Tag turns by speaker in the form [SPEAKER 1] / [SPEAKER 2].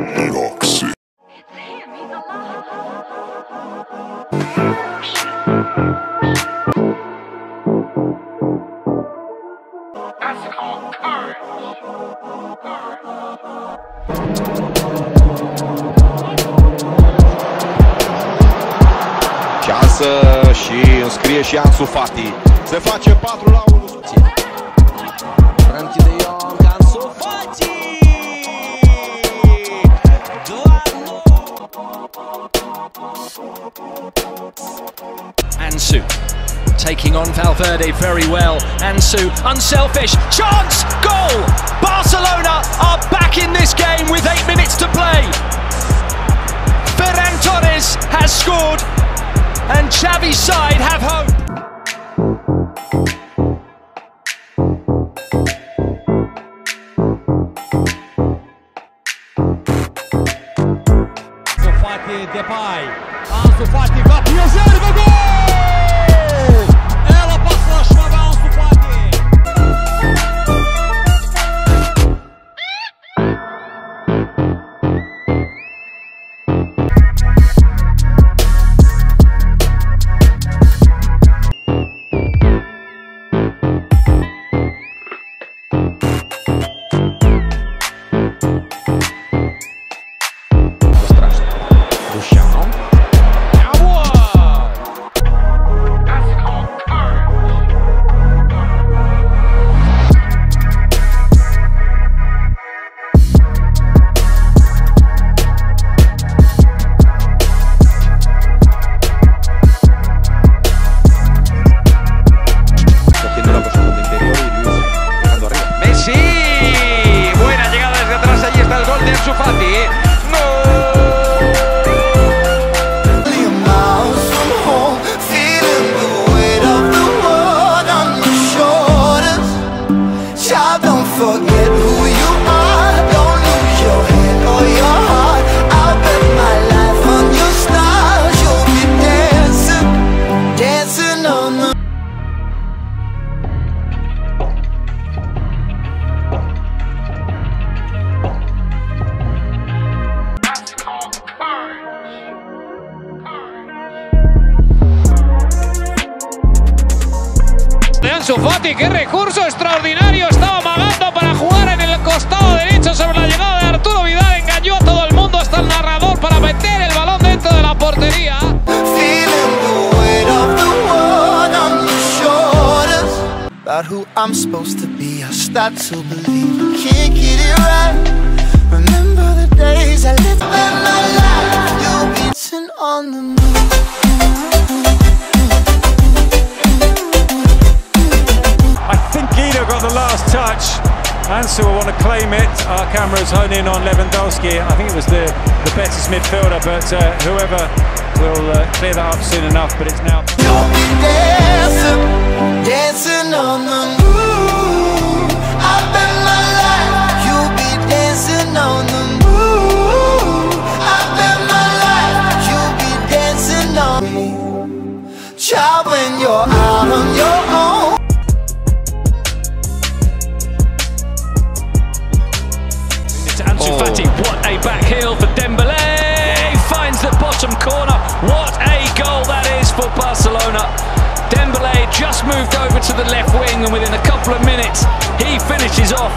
[SPEAKER 1] Roxy.
[SPEAKER 2] That's called courage.
[SPEAKER 3] Șansă și înscrie și Ansu Fati. Se face 4 la 1.
[SPEAKER 4] Frankie de Jong, Ansu Fati!
[SPEAKER 5] Ansu taking on Valverde very well. Ansu, unselfish, chance, goal! Barcelona are back in this game with eight minutes to play. Ferran Torres has scored, and Xavi's side have hope.
[SPEAKER 6] Fati, Depay. Ansu Fati
[SPEAKER 7] forget
[SPEAKER 6] Ansu Fati, qué recurso extraordinario estaba amagando para jugar en el costado derecho sobre la llegada de Arturo Vidal. Engañó a todo el mundo, hasta el narrador, para meter el balón dentro de la portería.
[SPEAKER 8] Touch. Will want to claim it. Our cameras hone in on Lewandowski. I think it was the, the better midfielder, but uh, whoever will uh, clear that up soon enough. But it's now.
[SPEAKER 7] Dancing, dancing on the moon. I bet my life you'll be dancing on the moon. I bet my life you'll be dancing on me. Child, when you're
[SPEAKER 5] Fati. Back heel for Dembele. Finds the bottom corner. What a goal that is for Barcelona. Dembele just moved over to the left wing, and within a couple of minutes, he finishes off